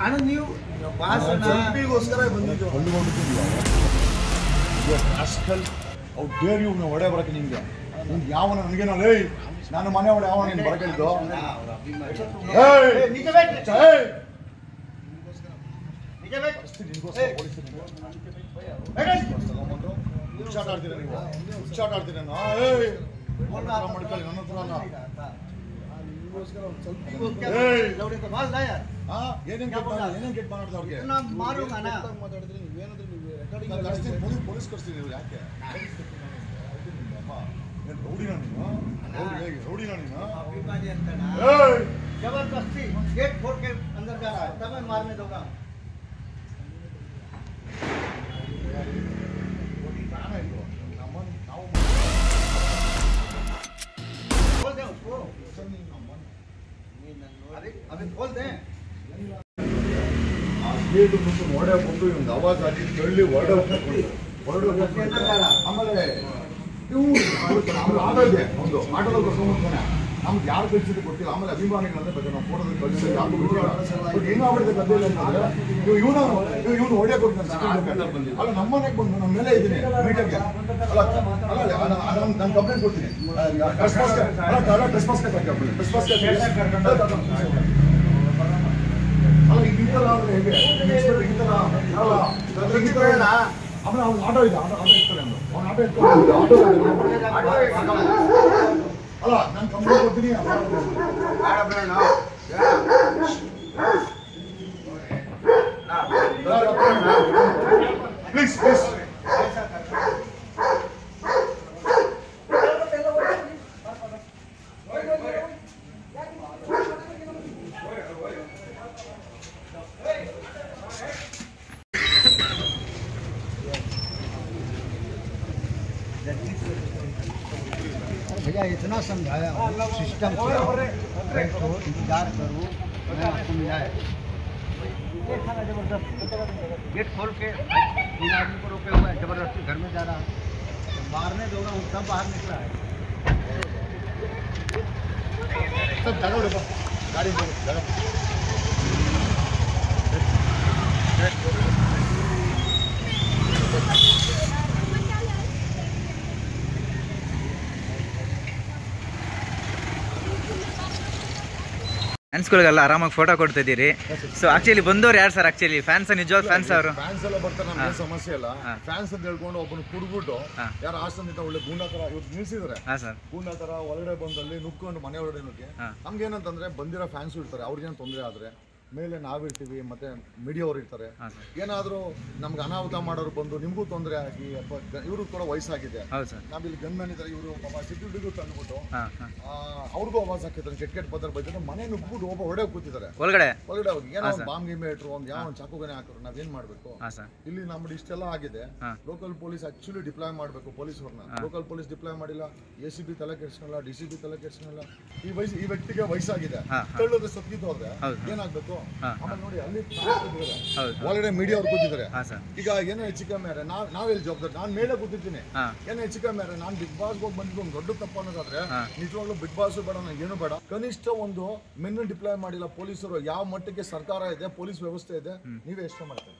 ಅಣ್ಣ ನೀವು ಬಂದಿದ್ದು. ಅವು ಡೇರ್ ಹೊಡೆ ಬರಕ್ಕೆ ನಿಮ್ಗೆ. ನಿಮ್ಗೆ ಯಾವನ ನನಗೇನೋ ಲೇ ನಾನು ಮನೆ ಹೊಡೆ ಯಾವ ನೀನು ಬರಕೇಳಿದ್ದು? ನೀವು. ಹುಚ್ಚಾಟ ಆಡ್ತೀರ ನೀವು? ಹುಚ್ಚಾಟ ಆಡ್ತೀರ ನಾನು ಏಯ್ ಹತ್ರ ಮಾಡ್ಕೊಳ್ಳಿ ನನ್ನ ಹತ್ರ ಅಲ್ಲ ನಿಮಗೋಸ್ಕರ ಒಂದು ಸ್ವಲ್ಪ ಏಯ್! ಲೌಡಿ को माल ना यार ಹಾ ಏನೇನ್ ಕೆಟ್ಟ ಮಾಡ್- ಏನೇನ್ ಕೆಟ್ಟ ಮಾತಾಡ್ದ ಅವ್ರಿಗೆ ना मारूंगा ना ಕೆಟ್ಟಾಗಿ ಮಾತಾಡಿದ್ರೆ ನೀವೇನಾದ್ರೂ ನೀವು ರೆಕಾರ್ಡಿಂಗ್ ನಾನು ಕಳಿಸ್ತೀನಿ ಪೊಲೀಸ್ ಪೊಲೀಸ್ ಕಳಿಸ್ತೀನಿ ನೀವು ಯಾಕೆ ಅಮ್ಮ ಏನ್ ರೌಡಿನ ನೀನು ರೌಡಿ ರೌಡಿನ ನೀನು अभिमानी अंतर ना ಏಯ್! जबरदस्ती गेट फोड़ के अंदर जा रहा है तब मैं मारने दूंगा ಪ್ರಾಣ ಇಲ್ವೋ? ನಮ್ಮನ್ನ ನಾವು खोल दे उसको ಸ್ಪೀಡ್ ಬಂದು ನೋಡೇ ಬಂದು ಇವ್ನ ಆವಾಜ್ ಆಗಿ ಕೇಳಿ ಆಮೇಲೆ ಇದೆ ಒಂದು ಆಟೋದಲ್ಲಿ ಕರ್ಕೊಂಡು ಹೋಗ್ತಾನೆ ನಮ್ಗೆ ಯಾರು ಕಳಿಸಿದ್ದು ಗೊತ್ತಿಲ್ಲ ಆಮೇಲೆ ಅಭಿಮಾನಿಗಳನ್ನ ಬಗ್ಗೆ ನಾವು ಫೋಟೋದಲ್ಲಿ ಕಳಿಸಿ ಯಾರು ಗೊತ್ತಿಲ್ಲ ಬಟ್ ಅಂತ ಗದ್ದೆಯಲ್ಲಿ ಅಂತಂದ್ರೆ ನೀವು ಇವನು ಇವ್ ಇವನು ಹೊಡೆಯಕ್ಕೆ ಹೋಗ್ತಾನೆ ಅಲ್ಲ ನಮ್ಮ ಮನೆಗೆ ಬಂದು ನಮ್ಮ ಮೇಲೆ ಇದ್ದೀನಿ ಮೀಟಿಂಗ್ ಅಲ್ಲ ಅಲ್ಲ ನಾನು ಕಂಪ್ಲೇಂಟ್ ಕೊಡ್ತೀನಿ ಡ್ರೆಸ್ ಮಾಸ್ಕ್ ಅಲ್ಲ ಕಂಪ್ಲೇಂಟ್ ಡ್ರೆಸ್ ಮಾಸ್ಕ್ ಅಲ್ಲ ಈ ಥರ ಹೇಗೆ ಈ ಥರ ಅಲ್ಲ ಆಮೇಲೆ ಅವ್ನು ಆಟೋ ಇದೆ ಆಟೋ ಆಟೋ ಇರ್ತಾರೆ ಅವ್ನು ಆಟೋ ಅಲ್ಲ ನಾನು ಕಂಪ್ಲೇಂಟ್ ಕೊಡ್ತೀನಿ. भैया इतना समझाया सिस्टम तो इंतज़ार करो, मैं आपको मिला है गेट खोल के तीन आदमी को रोके हुआ है, ज़बरदस्ती घर में जा रहा है। मारने दोगा हूँ तब बाहर निकला है। सब धरो डबा गाड़ी ಫ್ಯಾನ್ಸ್ಗಳಿಗೆಲ್ಲ ಆರಾಮಾಗಿ ಫೋಟೋ ಕೊಡ್ತಿದ್ದೀರಿ ಸೊ ಆಕ್ಚುಲಿ ಬಂದವರು ಯಾರು ಸರ್ ಆಕ್ಚುಲಿ ಫ್ಯಾನ್ಸ್ ನಿಜವಾದ ಫ್ಯಾನ್ಸ್ ಅವರು? ಫ್ಯಾನ್ಸ್ ಎಲ್ಲ ಬರ್ತಾರೆ ನಮ್ಗೆ ಸಮಸ್ಯೆ ಇಲ್ಲ. ಫ್ಯಾನ್ಸ್ ಅಂತ ಹೇಳ್ಕೊಂಡು ಒಬ್ಬನು ಕುಡ್ಬಿಟ್ಟು. ಯಾರು ಆಸ್ತಂತ ಒಳ್ಳೆ ಗೂಂಡಾ ತರ ಇವತ್ತು ನಿಲ್ಸಿದ್ರೆ. ಹಾಂ ಸರ್ ಗೂಂಡಾ ತರ ಒಳಗಡೆ ಬಂದಲ್ಲಿ ನುಕ್ಕೊಂಡು ಮನೆ ಒಳಗಡೆ ನುಗ್ಗಿ ಹಂಗೇನಂತಂದ್ರೆ ನಮ್ಗೆ ಏನಂತಂದ್ರೆ ಬಂದಿರೋ ಫ್ಯಾನ್ಸ್ ಇರ್ತಾರೆ ಅವ್ರಿಗೇನು ತೊಂದರೆ ಆದ್ರೆ. ಮೇಲೆ ನಾವಿರ್ತೀವಿ ಮತ್ತೆ ಮೀಡಿಯಾ ಅವ್ರು ಇರ್ತಾರೆ ಏನಾದರೂ ನಮ್ಗೆ ಅನಾಹುತ ಮಾಡೋರು ಬಂದು ನಿಮಗೂ ತೊಂದರೆ ಆಗಿ ಇವರು ಕೂಡ ವಯಸ್ಸಾಗಿದೆ. ನಾವಿಲ್ಲಿ ಗನ್ಮ್ಯಾನ್ ಇದ್ದಾರೆ ಇವರು ಸೆಕ್ಯೂರಿಟಿಗೂ ತಂದ್ಬಿಟ್ಟು ಅವ್ರಿಗೂ ಆವಾಜ್ ಹಾಕಿದ್ದಾರೆ ಕೆಟ್ಟ ಕೆಟ್ಟ ಪದರ್ ಬೈತಾರೆ ಮನೆ ನುಗ್ಬಿಟ್ಟು ಒಬ್ಬ ಹೊಡೆ ಕೂತಿದ್ದಾರೆ. ಒಳಗಡೆ? ಒಳಗಡೆ ಹೋಗಿ ಏನೋ. ಬಾಂಬ್ ಗಿಂಬೆ ಇಟ್ರು ಒಂದು ಯಾವ ಒಂದು ಚಾಕುಗನೆ ಹಾಕಿದ್ರು ನಾವೇನ್ ಮಾಡ್ಬೇಕು? ಇಲ್ಲಿ ನಮ್ದು ಇಷ್ಟೆಲ್ಲ ಆಗಿದೆ. ಲೋಕಲ್ ಪೊಲೀಸ್ ಆಕ್ಚುಲಿ ಡಿಪ್ಲಾಯ್ ಮಾಡಬೇಕು ಅವ್ರನ್ನ ಲೋಕಲ್ ಪೊಲೀಸ್ ಡಿಪ್ಲಾಯ್ ಮಾಡಿಲ್ಲ ಎ ಸಿ ಬಿ ತಲೆ ಕೆಡ್ಸ್ಕೊಲ್ಲ ಡಿ ಸಿ ಬಿ ತಲೆ ಕೆಡ್ಸ್ಕೊಲ್ಲ ಈ ವಯಸ್ಸು ಈ ವ್ಯಕ್ತಿಗೆ ವಯಸ್ಸಾಗಿದೆ. ತಳ್ಳೋದ್ರೆ ಸತ್ತಿದ್ದು ಹೋದ್ರೆ ಏನಾಗಬೇಕು? ಆಮೇಲೆ ನೋಡಿ ಅಲ್ಲಿ ಒಳಗಡೆ ಮೀಡಿಯಾ ಅವ್ರು ಕೂತಿದ್ದಾರೆ. ಈಗ ಏನೋ ಹೆಚ್ಚು ಕಮ್ಮಿ ಆದ್ರೆ ನಾವ್ ನಾವೆಲ್ಲಿ ಜವಾಬ್ದಾರಿ ನಾನು ಮೇಲೆ ಕೂತಿದ್ದೀನಿ ಏನೋ ಹೆಚ್ಚು ಕಮ್ಮಿ ಆದ್ರೆ ನಾನು ಬಿಗ್ ಬಾಸ್ ಹೋಗಿ ಬಂದಿದ್ದು ಒಂದು ದೊಡ್ಡ ತಪ್ಪು ಅನ್ನೋದಾದ್ರೆ ನಿಜವಾಗ್ಲು ನಿಜವಾಗ್ಲೂ ಬಿಗ್ ಬಾಸ್ ಬೇಡ ನನಗೆ ಏನು ಬೇಡ. ಕನಿಷ್ಠ ಒಂದು ಮೆನ್ನು ಡಿಪ್ಲಾಯ್ ಮಾಡಿಲ್ಲ ಪೊಲೀಸರು ಯಾವ ಮಟ್ಟಕ್ಕೆ ಸರ್ಕಾರ ಇದೆ ಪೊಲೀಸ್ ವ್ಯವಸ್ಥೆ ಇದೆ ನೀವೇ ಎಷ್ಟು ಮಾಡ್ತೀರಿ